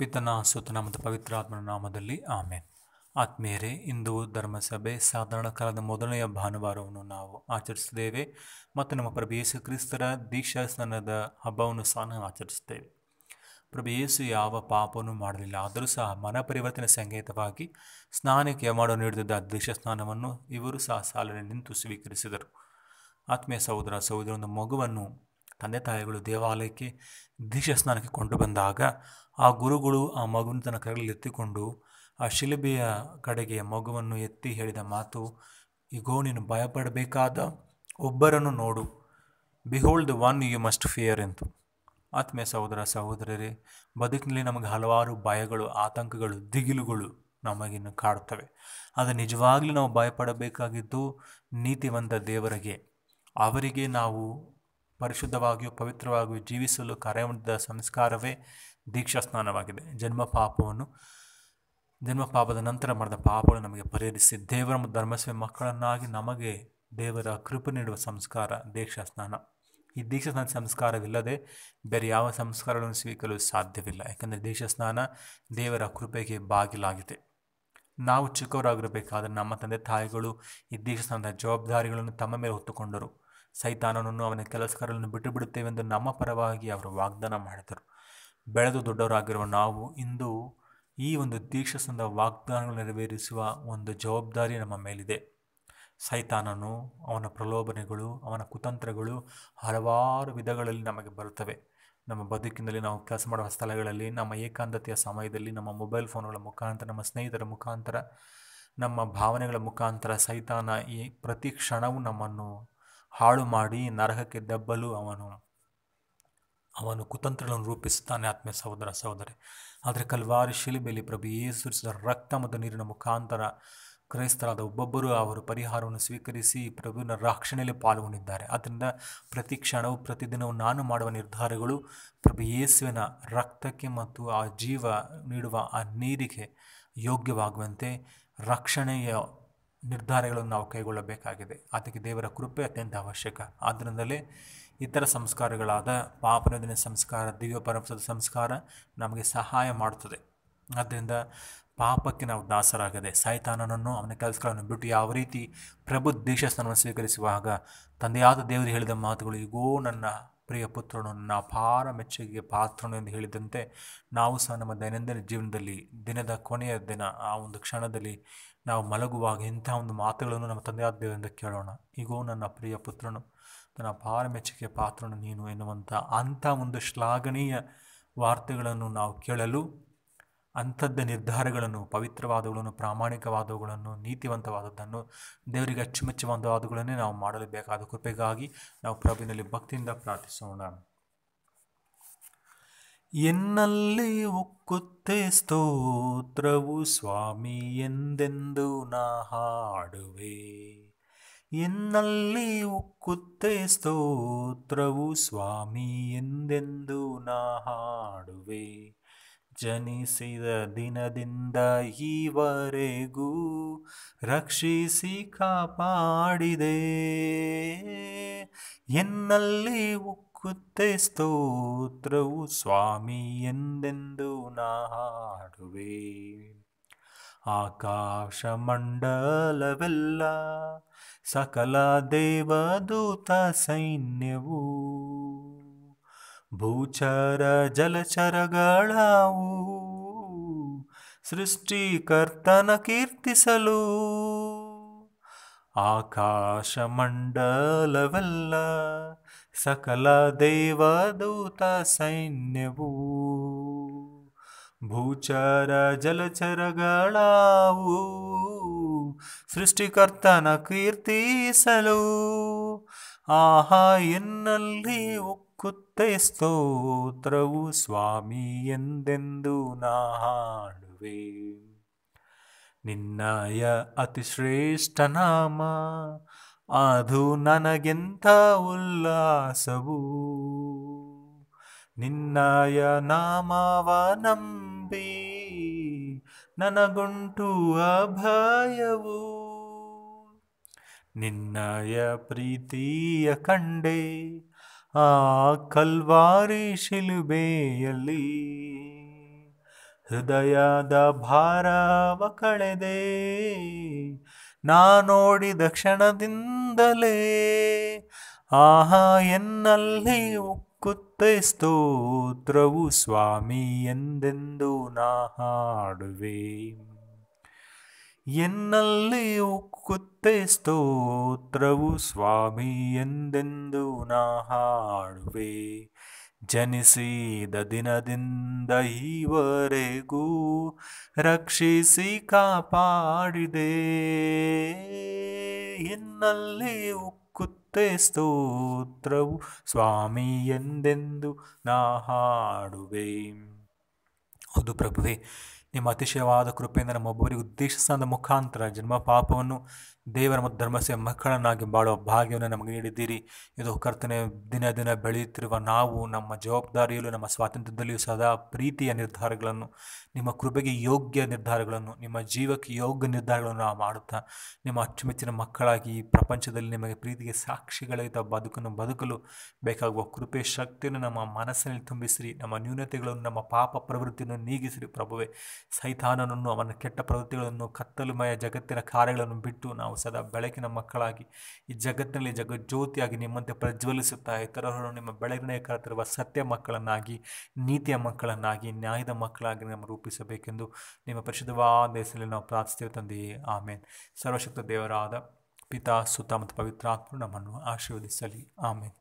ಪಿತನ ಸುತನ ಮತ್ತು ಪವಿತ್ರಾತ್ಮನ ನಾಮದಲ್ಲಿ ಆಮೇನ್. ಆತ್ಮೀಯರೇ, ಇಂದು ಧರ್ಮಸಭೆ ಸಾಧಾರಣ ಕಾಲದ ಮೊದಲನೆಯ ಭಾನುವಾರವನ್ನು ನಾವು ಆಚರಿಸಿದ್ದೇವೆ ಮತ್ತು ನಮ್ಮ ಪ್ರಭು ಯೇಸು ಕ್ರಿಸ್ತರ ದೀಕ್ಷಾ ಸ್ನಾನದ ಹಬ್ಬವನ್ನು ಸಹ ನಾವು ಆಚರಿಸುತ್ತೇವೆ. ಪ್ರಭು ಯೇಸು ಯಾವ ಪಾಪವನ್ನು ಮಾಡಲಿಲ್ಲ, ಆದರೂ ಸಹ ಮನ ಪರಿವರ್ತನೆ ಸಂಕೇತವಾಗಿ ಸ್ನಾನಕ್ಕೆ ಮಾಡಲು ನೀಡಿದ ದೀಕ್ಷಾ ಸ್ನಾನವನ್ನು ಇವರು ಸಹ ಸಾಲಿನಲ್ಲಿ ನಿಂತು ಸ್ವೀಕರಿಸಿದರು. ಆತ್ಮೀಯ ಸಹೋದರ ಸಹೋದರ ಒಂದು ಮಗುವನ್ನು ತಂದೆ ತಾಯಿಗಳು ದೇವಾಲಯಕ್ಕೆ ದೀಕ್ಷಾ ಸ್ನಾನಕ್ಕೆ ಕೊಂಡು ಬಂದಾಗ ಆ ಗುರುಗಳು ಆ ಮಗುವಿನ ತನ್ನ ಕೈಗಳಲ್ಲಿ ಎತ್ತಿಕೊಂಡು ಆ ಶಿಲುಬೆಯ ಕಡೆಗೆ ಮಗುವನ್ನು ಎತ್ತಿ ಹೇಳಿದ ಮಾತು ಈಗೋ ನೀನು ಭಯಪಡಬೇಕಾದ ಒಬ್ಬರನ್ನು ನೋಡು. Behold the one you must fear ಎಂದು ಆತ್ಮೀಯ ಸಹೋದರ ಸಹೋದರರೇ ಬದುಕಿನಲ್ಲಿ ನಮಗೆ ಹಲವಾರು ಭಯಗಳು, ಆತಂಕಗಳು, ದಿಗಿಲುಗಳು ನಮಗಿನ್ನು ಕಾಡುತ್ತವೆ. ಆದರೆ ನಿಜವಾಗ್ಲೂ ನಾವು ಭಯಪಡಬೇಕಾಗಿದ್ದು ನೀತಿವಂತ ದೇವರಿಗೆ. ಅವರಿಗೆ ನಾವು ಪರಿಶುದ್ಧವಾಗಿಯೂ ಪವಿತ್ರವಾಗಿಯೂ ಜೀವಿಸಲು ಕರೆಯುವಂಥ ಸಂಸ್ಕಾರವೇ ದೀಕ್ಷಾ ಸ್ನಾನವಾಗಿದೆ ಜನ್ಮ ಪಾಪವನ್ನು, ಜನ್ಮ ಪಾಪದ ನಂತರ ಮಾಡಿದ ಪಾಪವನ್ನು ನಮಗೆ ಪರಿಹರಿಸಿ ದೇವರ ಧರ್ಮಸ್ವೇ ಮಕ್ಕಳನ್ನಾಗಿ ನಮಗೆ ದೇವರ ಕೃಪೆ ನೀಡುವ ಸಂಸ್ಕಾರ ದೀಕ್ಷಾ ಸ್ನಾನ ಈ ದೀಕ್ಷಾ ಸ್ನಾನ ಸಂಸ್ಕಾರವಿಲ್ಲದೆ ಬೇರೆ ಯಾವ ಸಂಸ್ಕಾರಗಳನ್ನು ಸ್ವೀಕರಿಸಲು ಸಾಧ್ಯವಿಲ್ಲ. ಯಾಕಂದರೆ ದೀಕ್ಷಾ ಸ್ನಾನ ದೇವರ ಕೃಪೆಗೆ ಬಾಗಿಲಾಗಿದೆ. ನಾವು ಚಿಕ್ಕವರಾಗಿರಬೇಕಾದ್ರೆ ನಮ್ಮ ತಂದೆ ತಾಯಿಗಳು ಈ ದೀಕ್ಷಾ ಸ್ನಾನದ ಜವಾಬ್ದಾರಿಗಳನ್ನು ತಮ್ಮ ಮೇಲೆ ಹೊತ್ತುಕೊಂಡರು. ಸೈತಾನನನ್ನು ಅವನ ಕೆಲಸಕಾರರನ್ನು ಬಿಟ್ಟು ಬಿಡುತ್ತೇವೆಂದು ನಮ್ಮ ಪರವಾಗಿ ಅವರು ವಾಗ್ದಾನ ಮಾಡಿದರು. ಬೆಳೆದು ದೊಡ್ಡವರಾಗಿರುವ ನಾವು ಇಂದು ಈ ಒಂದು ದೀಕ್ಷಸಂದ ವಾಗ್ದಾನಗಳು ನೆರವೇರಿಸುವ ಒಂದು ಜವಾಬ್ದಾರಿ ನಮ್ಮ ಮೇಲಿದೆ. ಸೈತಾನನು ಅವನ ಪ್ರಲೋಭನೆಗಳು, ಅವನ ಕುತಂತ್ರಗಳು ಹಲವಾರು ವಿಧಗಳಲ್ಲಿ ನಮಗೆ ಬರುತ್ತವೆ. ನಮ್ಮ ಬದುಕಿನಲ್ಲಿ ನಾವು ಕೆಲಸ ಮಾಡುವ ಸ್ಥಳಗಳಲ್ಲಿ, ನಮ್ಮ ಏಕಾಂತತೆಯ ಸಮಯದಲ್ಲಿ, ನಮ್ಮ ಮೊಬೈಲ್ ಫೋನ್ಗಳ ಮುಖಾಂತರ, ನಮ್ಮ ಸ್ನೇಹಿತರ ಮುಖಾಂತರ, ನಮ್ಮ ಭಾವನೆಗಳ ಮುಖಾಂತರ ಸೈತಾನ ಈ ಪ್ರತಿ ಕ್ಷಣವೂ ನಮ್ಮನ್ನು ಹಾಳು ಮಾಡಿ ನರಕಕ್ಕೆ ದಬ್ಬಲು ಅವನು ಅವನು ಕುತಂತ್ರಗಳನ್ನು ರೂಪಿಸುತ್ತಾನೆ ಆತ್ಮೀಯ ಸಹೋದರ ಸಹೋದರಿ. ಆದರೆ ಕಲ್ವಾರಿ ಶಿಲುಬೆಯಲ್ಲಿ ಪ್ರಭು ಯೇಸುರಿಸಿದ ರಕ್ತ ಮತ್ತು ನೀರಿನ ಮುಖಾಂತರ ಕ್ರೈಸ್ತರಾದ ಒಬ್ಬೊಬ್ಬರು ಅವರು ಪರಿಹಾರವನ್ನು ಸ್ವೀಕರಿಸಿ ಪ್ರಭುವಿನ ರಕ್ಷಣೆಯಲ್ಲಿ ಪಾಲ್ಗೊಂಡಿದ್ದಾರೆ. ಆದ್ದರಿಂದ ಪ್ರತಿ ಕ್ಷಣವು ಪ್ರತಿದಿನವೂ ನಾನು ಮಾಡುವ ನಿರ್ಧಾರಗಳು ಪ್ರಭು ಯೇಸುವಿನ ರಕ್ತಕ್ಕೆ ಮತ್ತು ಆ ಜೀವ ನೀಡುವ ಆ ನೀರಿಗೆ ಯೋಗ್ಯವಾಗುವಂತೆ ರಕ್ಷಣೆಯ ನಿರ್ಧಾರಗಳನ್ನು ನಾವು ಕೈಗೊಳ್ಳಬೇಕಾಗಿದೆ. ಅದಕ್ಕೆ ದೇವರ ಕೃಪೆ ಅತ್ಯಂತ ಅವಶ್ಯಕ. ಆದ್ದರಿಂದಲೇ ಇತರ ಸಂಸ್ಕಾರಗಳಾದ ಪಾಪನದಿನ ಸಂಸ್ಕಾರ, ದಿವ್ಯ ಪರಮಸದ ಸಂಸ್ಕಾರ ನಮಗೆ ಸಹಾಯ ಮಾಡುತ್ತದೆ. ಆದ್ದರಿಂದ ಪಾಪಕ್ಕೆ ನಾವು ದಾಸರಾಗದೆ ಸಾಯ್ತಾನನನ್ನು ಅವನ ಕೆಲಸಗಳನ್ನು ಬಿಟ್ಟು ಯಾವ ರೀತಿ ಪ್ರಭು ದೀಕ್ಷಾಸ್ಥಾನವನ್ನು ಸ್ವೀಕರಿಸುವಾಗ ತಂದೆಯಾದ ದೇವರು ಹೇಳಿದ ಮಾತುಗಳು ಈಗೋ ನನ್ನ ಪ್ರಿಯ ಪುತ್ರನು, ನನ್ನ ಅಪಾರ ಮೆಚ್ಚುಗೆಗೆ ಪಾತ್ರನು ಎಂದು ಹೇಳಿದಂತೆ ನಾವು ಸಹ ನಮ್ಮ ದೈನಂದಿನ ಜೀವನದಲ್ಲಿ ದಿನದ ಕೊನೆಯ ದಿನ, ಆ ಒಂದು ಕ್ಷಣದಲ್ಲಿ ನಾವು ಮಲಗುವಾಗ ಇಂಥ ಒಂದು ಮಾತುಗಳನ್ನು ನಮ್ಮ ತಂದೆಯಾದ ದೇವರಿಂದ ಕೇಳೋಣ. ಈಗೋ ನನ್ನ ಪ್ರಿಯ ಪುತ್ರನು, ನನ್ನ ಅಪಾರ ಮೆಚ್ಚುಗೆ ಪಾತ್ರನು ನೀನು ಎನ್ನುವಂಥ ಅಂಥ ಒಂದು ಶ್ಲಾಘನೀಯ ವಾರ್ತೆಗಳನ್ನು ನಾವು ಕೇಳಲು ಅಂಥದ್ದ ನಿರ್ಧಾರಗಳನ್ನು, ಪವಿತ್ರವಾದವುಗಳನ್ನು, ಪ್ರಾಮಾಣಿಕವಾದವುಗಳನ್ನು, ನೀತಿವಂತವಾದದ್ದನ್ನು, ದೇವರಿಗೆ ಅಚ್ಚುಮೆಚ್ಚುವಂತವಾದವುಗಳನ್ನೇ ನಾವು ಮಾಡಲು ಬೇಕಾದ ಕೃಪೆಗಾಗಿ ನಾವು ಪ್ರಭುವಿನಲ್ಲಿ ಭಕ್ತಿಯಿಂದ ಪ್ರಾರ್ಥಿಸೋಣ. ಎನ್ನಲ್ಲಿ ಉಕ್ಕುತ್ತೆ ಸ್ತೋತ್ರವು ಸ್ವಾಮಿ ಎಂದೆಂದು ನಾ ಹಾಡುವೆ. ಎನ್ನಲ್ಲಿ ಉಕ್ಕುತ್ತೆ ಸ್ತೋತ್ರವು ಸ್ವಾಮಿ ಎಂದೆಂದು ನಾ ಹಾಡುವೆ. ಜನಿಸಿದ ದಿನದಿಂದ ಈವರೆಗೂ ರಕ್ಷಿಸಿ ಕಾಪಾಡಿದೆ. ಎನ್ನಲ್ಲಿ ಉಕ್ಕುತ್ತೆ ಸ್ತೋತ್ರವು ಸ್ವಾಮಿ ಎಂದೆಂದು ನಾ ಹಾಡುವೆ. ಆಕಾಶ ಮಂಡಲವೆಲ್ಲ ಸಕಲ ದೇವದೂತ ಸೈನ್ಯವು ಭೂಚರ ಜಲಚರಗಳಾವು ಸೃಷ್ಟಿಕರ್ತನ ಕೀರ್ತಿಸಲು ಆಕಾಶ ಮಂಡಲವೆಲ್ಲ ಸಕಲ ದೇವದೂತ ಸೈನ್ಯವು. ಭೂಚರ ಜಲಚರಗಳಾವು ಸೃಷ್ಟಿಕರ್ತನ ಕೀರ್ತಿಸಲು ಆಹಾ ಎನ್ನಲ್ಲಿ ಉಕ್ಕುತ್ತೆ ಸ್ತೋತ್ರವು ಸ್ವಾಮಿ ಎಂದೆಂದು ನಾ ಹಾಡುವೆ ನಿನ್ನಯ ಅತಿಶ್ರೇಷ್ಠ ನಾಮ, ಅದು ನನಗೆಂಥ ಉಲ್ಲಾಸವು. ನಿನ್ನಯ ನಾಮವ ನಂಬಿ ನನಗುಂಟು ಅಭಯವು. ನಿನ್ನಯ ಪ್ರೀತಿಯ ಕಂಡೆ ಆ ಕಲ್ವಾರಿ ಶಿಲುಬೆಯಲ್ಲಿ ಹೃದಯದ ಭಾರವ ಕಳೆದೆ. ನಾ ನೋಡಿದ ಕ್ಷಣದಿಂದಲೇ ಆಹಾ ಎನ್ನಲ್ಲಿ ಉಕ್ಕುತ್ತೆ ಸ್ತೋತ್ರವು ಸ್ವಾಮಿ ಎಂದೆಂದು ನಾ ಹಾಡುವೆ. ಎನ್ನಲ್ಲಿ ಉಕ್ಕುತ್ತೆ ಸ್ತೋತ್ರವು ಸ್ವಾಮಿ ಎಂದೆಂದು ನಾ ಹಾಡುವೆ ಜನಿಸಿದ ದಿನದಿಂದ ಈವರೆಗೂ ರಕ್ಷಿಸಿ ಕಾಪಾಡಿದೆ. ಎನ್ನಲ್ಲಿ ಉಕ್ಕುತ್ತೆ ಸ್ತೋತ್ರವು ಸ್ವಾಮಿ ಎಂದೆಂದು ನಾ ಹಾಡುವೆ ಹೌದು ಪ್ರಭುವೆ ನಿಮ್ಮ ಅತಿಶಯವಾದ ಕೃಪೆಯಿಂದ ನಮ್ಮೊಬ್ಬರಿಗೆ ಉದ್ದೇಶಿಸಿದ ಮುಖಾಂತರ ಜನ್ಮ ಪಾಪವನ್ನು ದೇವರ ಮತ್ತು ಧರ್ಮಸೆ ಮಕ್ಕಳನ್ನಾಗಿ ಬಾಳುವ ಭಾಗ್ಯವನ್ನು ನಮಗೆ ನೀಡಿದ್ದೀರಿ. ಇದು ಕರ್ತನೆ, ದಿನ ದಿನ ಬೆಳೆಯುತ್ತಿರುವ ನಾವು ನಮ್ಮ ಜವಾಬ್ದಾರಿಯಲ್ಲೂ ನಮ್ಮ ಸ್ವಾತಂತ್ರ್ಯದಲ್ಲಿಯೂ ಸದಾ ಪ್ರೀತಿಯ ನಿರ್ಧಾರಗಳನ್ನು, ನಿಮ್ಮ ಕೃಪೆಗೆ ಯೋಗ್ಯ ನಿರ್ಧಾರಗಳನ್ನು, ನಿಮ್ಮ ಜೀವಕ್ಕೆ ಯೋಗ್ಯ ನಿರ್ಧಾರಗಳನ್ನು ನಾವು ಮಾಡುತ್ತಾ, ನಿಮ್ಮ ಅಚ್ಚುಮೆಚ್ಚಿನ ಮಕ್ಕಳಾಗಿ ಈ ಪ್ರಪಂಚದಲ್ಲಿ ನಿಮಗೆ ಪ್ರೀತಿಗೆ ಸಾಕ್ಷಿಗಳಿದ್ದ ಬದುಕನ್ನು ಬದುಕಲು ಬೇಕಾಗುವ ಕೃಪೆ, ಶಕ್ತಿಯನ್ನು ನಮ್ಮ ಮನಸ್ಸಿನಲ್ಲಿ ತುಂಬಿಸಿರಿ. ನಮ್ಮ ನ್ಯೂನತೆಗಳನ್ನು, ನಮ್ಮ ಪಾಪ ಪ್ರವೃತ್ತಿಯನ್ನು ನೀಗಿಸಿರಿ ಪ್ರಭುವೆ. ಸೈತಾನನನ್ನು, ಅವನ ಕೆಟ್ಟ ಪ್ರವೃತ್ತಿಗಳನ್ನು, ಕತ್ತಲುಮಯ ಜಗತ್ತಿನ ಕಾರ್ಯಗಳನ್ನು ಬಿಟ್ಟು ನಾವು ಸದಾ ಬೆಳಕಿನ ಮಕ್ಕಳಾಗಿ, ಈ ಜಗತ್ತಿನಲ್ಲಿ ಜಗಜ್ಯೋತಿಯಾಗಿ ನಿಮ್ಮಂತೆ ಪ್ರಜ್ವಲಿಸುತ್ತಾ ಇತರರು ನಿಮ್ಮ ಬೆಳಗಿನ ಕರೆತಿರುವ ಸತ್ಯ ಮಕ್ಕಳನ್ನಾಗಿ, ನೀತಿಯ ಮಕ್ಕಳನ್ನಾಗಿ, ನ್ಯಾಯದ ಮಕ್ಕಳಾಗಿ ನಮ್ಮ ರೂಪಿಸಬೇಕೆಂದು ನಿಮ್ಮ ಪರಿಶುದ್ಧವಾದ ಹೆಸರಲ್ಲಿ ನಾವು ಪ್ರಾರ್ಥಿಸ್ತೇವೆ ತಂದೆಯೇ. ಆಮೇನ್. ಸರ್ವಶಕ್ತ ದೇವರಾದ, ಪಿತಾ, ಸುತ್ತ ಮತ್ತು ಪವಿತ್ರಾತ್ಮರು ನಮ್ಮನ್ನು ಆಶೀರ್ವದಿಸಲಿ. ಆಮೇನ್.